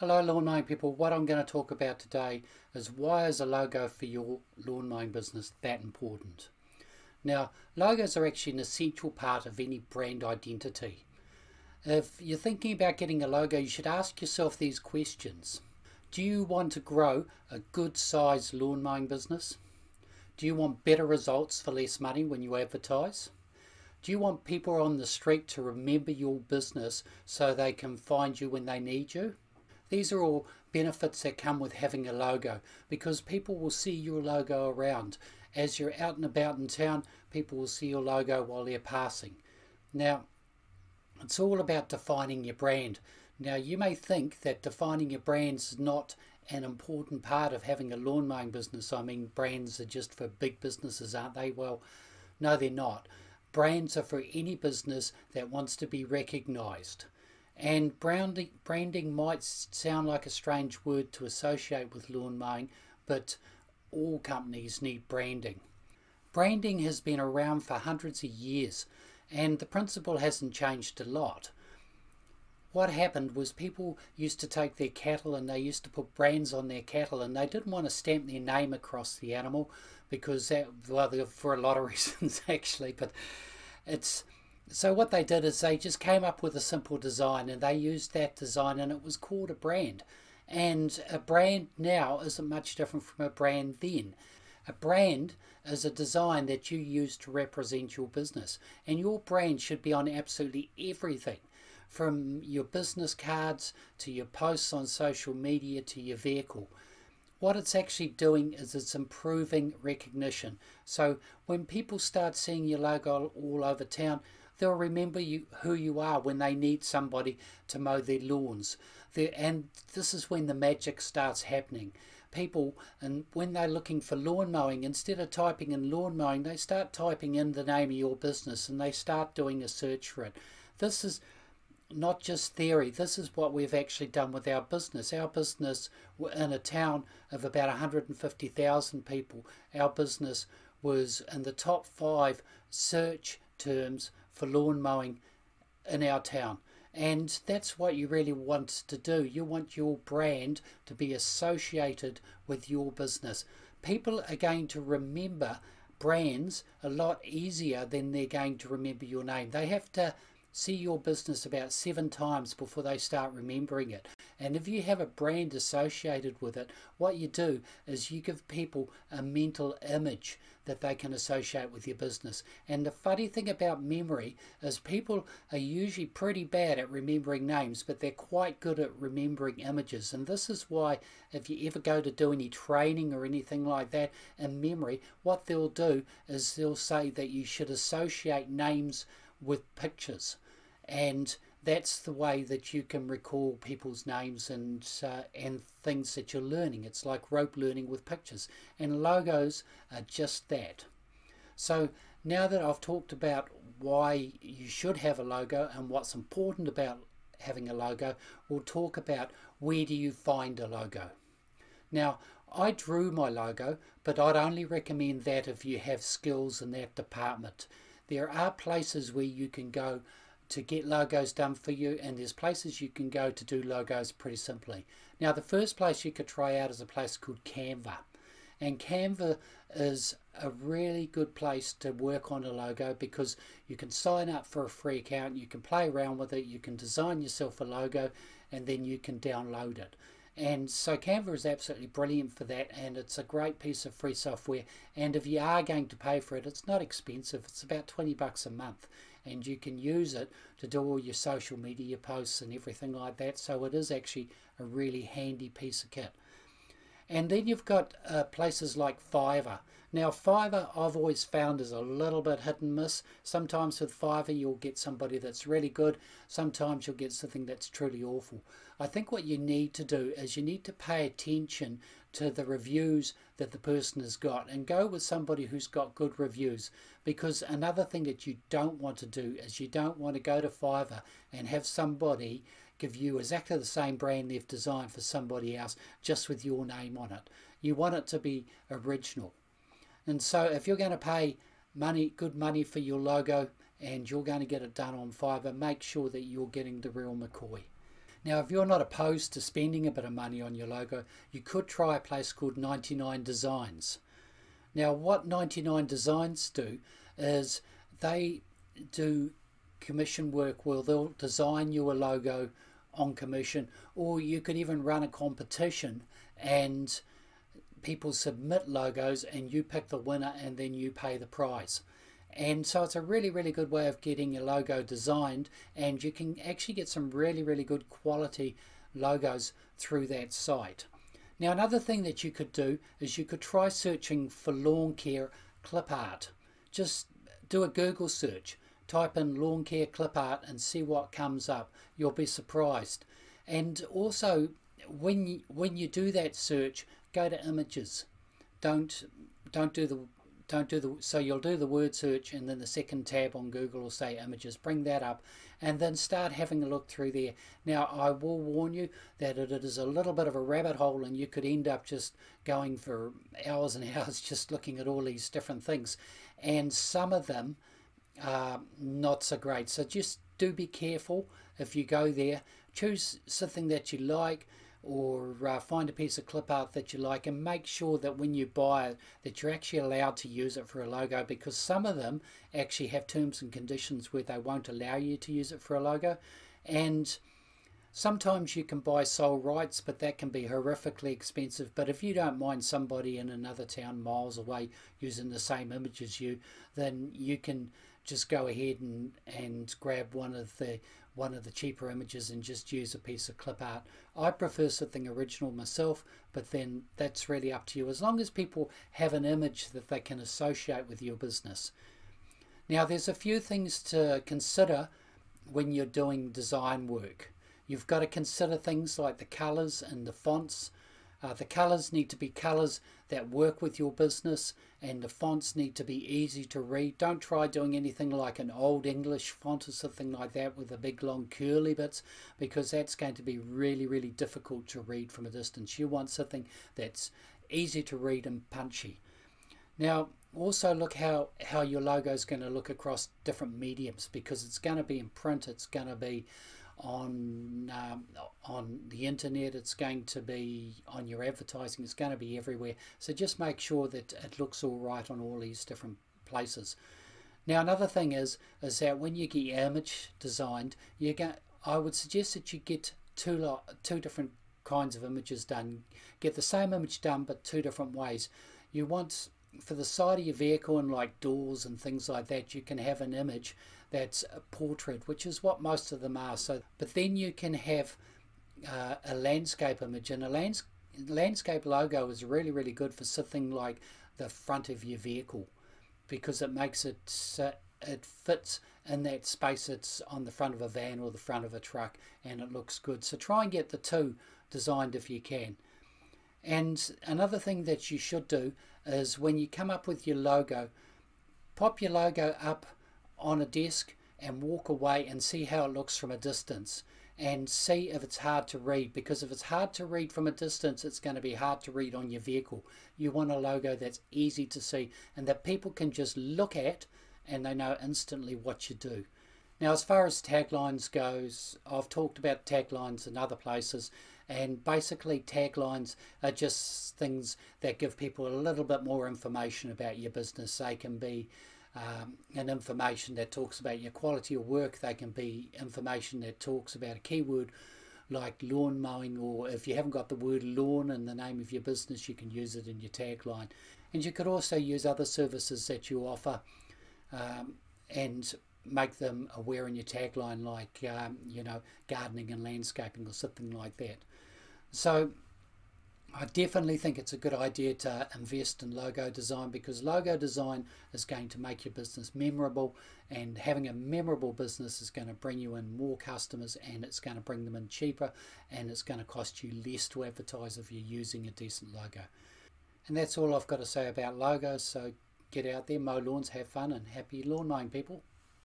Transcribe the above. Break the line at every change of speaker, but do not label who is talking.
Hello lawn mowing people, what I'm going to talk about today is why is a logo for your lawn mowing business that important? Now logos are actually an essential part of any brand identity. If you're thinking about getting a logo you should ask yourself these questions. Do you want to grow a good sized lawn mowing business? Do you want better results for less money when you advertise? Do you want people on the street to remember your business so they can find you when they need you? These are all benefits that come with having a logo because people will see your logo around. As you're out and about in town, people will see your logo while they're passing. Now, it's all about defining your brand. Now, you may think that defining your brand is not an important part of having a lawn mowing business. I mean, brands are just for big businesses, aren't they? Well, no, they're not. Brands are for any business that wants to be recognized. And branding, branding might sound like a strange word to associate with lawn mowing, but all companies need branding. Branding has been around for hundreds of years, and the principle hasn't changed a lot. What happened was people used to take their cattle and they used to put brands on their cattle, and they didn't want to stamp their name across the animal because that, well, for a lot of reasons actually, but it's so what they did is they just came up with a simple design and they used that design and it was called a brand. And a brand now isn't much different from a brand then. A brand is a design that you use to represent your business. And your brand should be on absolutely everything from your business cards to your posts on social media to your vehicle. What it's actually doing is it's improving recognition. So when people start seeing your logo all over town, They'll remember you who you are when they need somebody to mow their lawns. They're, and this is when the magic starts happening. People, and when they're looking for lawn mowing, instead of typing in lawn mowing, they start typing in the name of your business and they start doing a search for it. This is not just theory, this is what we've actually done with our business. Our business, in a town of about 150,000 people, our business was in the top five search terms for lawn mowing in our town. And that's what you really want to do. You want your brand to be associated with your business. People are going to remember brands a lot easier than they're going to remember your name. They have to see your business about seven times before they start remembering it. And if you have a brand associated with it, what you do is you give people a mental image that they can associate with your business. And the funny thing about memory is people are usually pretty bad at remembering names, but they're quite good at remembering images. And this is why if you ever go to do any training or anything like that in memory, what they'll do is they'll say that you should associate names with pictures. And that's the way that you can recall people's names and uh, and things that you're learning. It's like rote learning with pictures, and logos are just that. So now that I've talked about why you should have a logo and what's important about having a logo, we'll talk about where do you find a logo. Now, I drew my logo, but I'd only recommend that if you have skills in that department. There are places where you can go to get logos done for you and there's places you can go to do logos pretty simply. Now the first place you could try out is a place called Canva and Canva is a really good place to work on a logo because you can sign up for a free account, you can play around with it, you can design yourself a logo and then you can download it. And so Canva is absolutely brilliant for that and it's a great piece of free software. And if you are going to pay for it, it's not expensive. It's about 20 bucks a month and you can use it to do all your social media posts and everything like that. So it is actually a really handy piece of kit. And then you've got uh, places like Fiverr. Now, Fiverr I've always found is a little bit hit and miss. Sometimes with Fiverr you'll get somebody that's really good. Sometimes you'll get something that's truly awful. I think what you need to do is you need to pay attention to the reviews that the person has got and go with somebody who's got good reviews. Because another thing that you don't want to do is you don't want to go to Fiverr and have somebody give you exactly the same brand they've designed for somebody else just with your name on it. You want it to be original. And so if you're going to pay money, good money for your logo and you're going to get it done on Fiverr, make sure that you're getting the real McCoy. Now, if you're not opposed to spending a bit of money on your logo, you could try a place called 99 Designs. Now, what 99 Designs do is they do commission work where they'll design you a logo on commission, or you could even run a competition and people submit logos and you pick the winner and then you pay the prize. And so it's a really, really good way of getting your logo designed, and you can actually get some really, really good quality logos through that site. Now, another thing that you could do is you could try searching for lawn care clip art. Just do a Google search, type in lawn care clip art, and see what comes up. You'll be surprised. And also, when you, when you do that search, go to images. Don't don't do the don't do the so you'll do the word search and then the second tab on Google will say images. Bring that up and then start having a look through there. Now I will warn you that it is a little bit of a rabbit hole and you could end up just going for hours and hours just looking at all these different things. And some of them are not so great. So just do be careful if you go there. Choose something that you like or uh, find a piece of clip art that you like and make sure that when you buy it that you're actually allowed to use it for a logo because some of them actually have terms and conditions where they won't allow you to use it for a logo. And sometimes you can buy sole rights but that can be horrifically expensive. But if you don't mind somebody in another town miles away using the same image as you then you can just go ahead and, and grab one of the one of the cheaper images and just use a piece of clip art. I prefer something original myself, but then that's really up to you as long as people have an image that they can associate with your business. Now, there's a few things to consider when you're doing design work. You've got to consider things like the colors and the fonts uh, the colors need to be colors that work with your business and the fonts need to be easy to read. Don't try doing anything like an old English font or something like that with the big long curly bits because that's going to be really, really difficult to read from a distance. You want something that's easy to read and punchy. Now, also look how, how your logo is going to look across different mediums because it's going to be in print, it's going to be on um, on the internet it's going to be on your advertising it's going to be everywhere. So just make sure that it looks all right on all these different places. Now another thing is is that when you get your image designed you get I would suggest that you get two lot two different kinds of images done. Get the same image done but two different ways. You want for the side of your vehicle and like doors and things like that you can have an image that's a portrait, which is what most of them are. So, but then you can have uh, a landscape image, and a lands landscape logo is really really good for something like the front of your vehicle because it makes it uh, it fits in that space it's on the front of a van or the front of a truck and it looks good so try and get the two designed if you can and another thing that you should do is when you come up with your logo pop your logo up on a desk and walk away and see how it looks from a distance and see if it's hard to read because if it's hard to read from a distance it's going to be hard to read on your vehicle. You want a logo that's easy to see and that people can just look at and they know instantly what you do now as far as taglines goes i've talked about taglines in other places and basically taglines are just things that give people a little bit more information about your business they can be um, and information that talks about your quality of work. They can be information that talks about a keyword like lawn mowing, or if you haven't got the word lawn in the name of your business, you can use it in your tagline. And you could also use other services that you offer um, and make them aware in your tagline, like, um, you know, gardening and landscaping or something like that. So I definitely think it's a good idea to invest in logo design because logo design is going to make your business memorable and having a memorable business is going to bring you in more customers and it's going to bring them in cheaper and it's going to cost you less to advertise if you're using a decent logo. And that's all I've got to say about logos so get out there, mow lawns, have fun and happy lawn mowing people.